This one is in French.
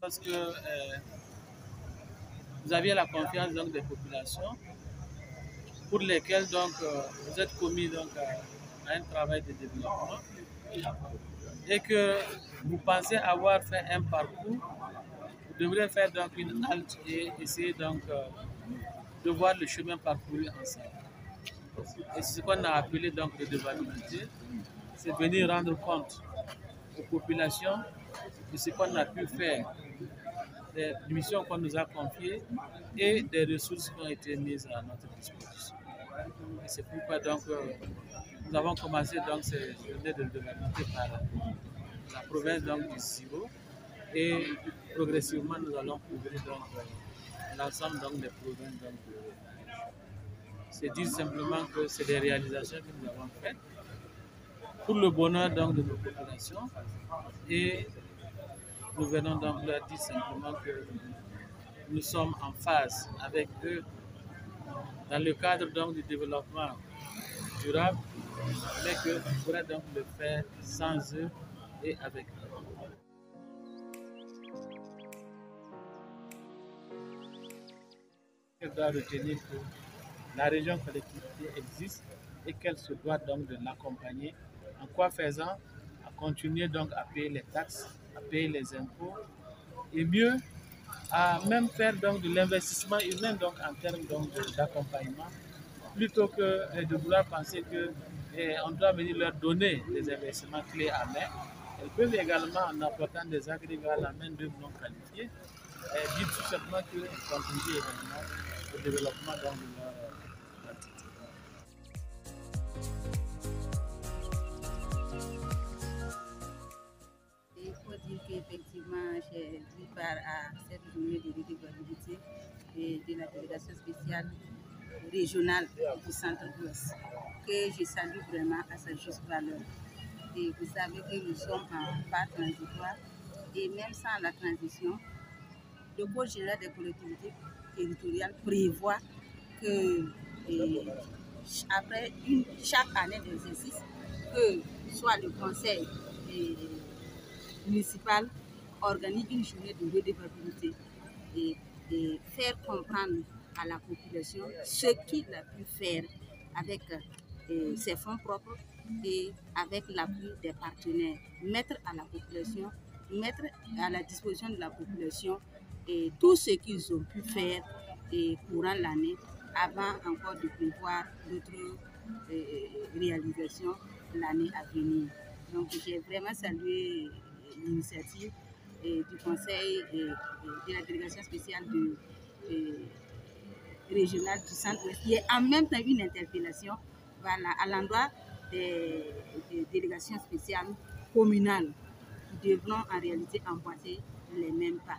Parce que euh, vous aviez la confiance donc, des populations pour lesquelles donc, euh, vous êtes commis donc, à, un travail de développement. Et que vous pensez avoir fait un parcours, vous devrez faire donc une halte et essayer donc euh, de voir le chemin parcouru ensemble. Et ce qu'on a appelé donc de dévaluabilité, c'est venir rendre compte aux populations de ce qu'on a pu faire, des missions qu'on nous a confiées et des ressources qui ont été mises à notre disposition. Et c'est pourquoi donc euh, nous avons commencé donc ces journées de développement par la province donc, du Siro et progressivement nous allons couvrir euh, l'ensemble des provinces donc, de c'est dire simplement que c'est des réalisations que nous avons faites pour le bonheur donc, de nos populations et nous venons donc leur dire simplement que nous sommes en phase avec eux dans le cadre donc, du développement durable, mais que nous pourrons donc le faire sans eux et avec eux. Je dois retenir que la région collectivité existe et qu'elle se doit donc de l'accompagner. En quoi faisant À continuer donc à payer les taxes, à payer les impôts et mieux à même faire donc de l'investissement humain donc en termes donc d'accompagnement plutôt que de vouloir penser que eh, on doit venir leur donner des investissements clés à main. Elles peuvent également, en apportant des agrégats à la main d'œuvre non qualifiée, eh, dire tout simplement qu'elles contribuent également au développement donc, de leur Il j'ai pris part à cette journée de redevabilité et de la délégation spéciale régionale du centre-ouest, que je salue vraiment à sa juste valeur. Et vous savez que nous sommes en phase transitoire et même sans la transition, le Code général des collectivités territoriales prévoit que après chaque année d'exercice, que soit le conseil municipal organise une journée de redevabilité et, faire comprendre à la population ce qu'il a pu faire avec et, ses fonds propres et avec l'appui des partenaires. Mettre à la population, mettre à la disposition de la population tout ce qu'ils ont pu faire et courant l'année avant encore de prévoir d'autres euh, réalisations l'année à venir. Donc j'ai vraiment salué l'initiative du conseil et, de la délégation spéciale de, régionale du centre-ouest, qui est en même temps une interpellation à l'endroit des, des, délégations spéciales communales qui devront en réalité emboîter les mêmes pas.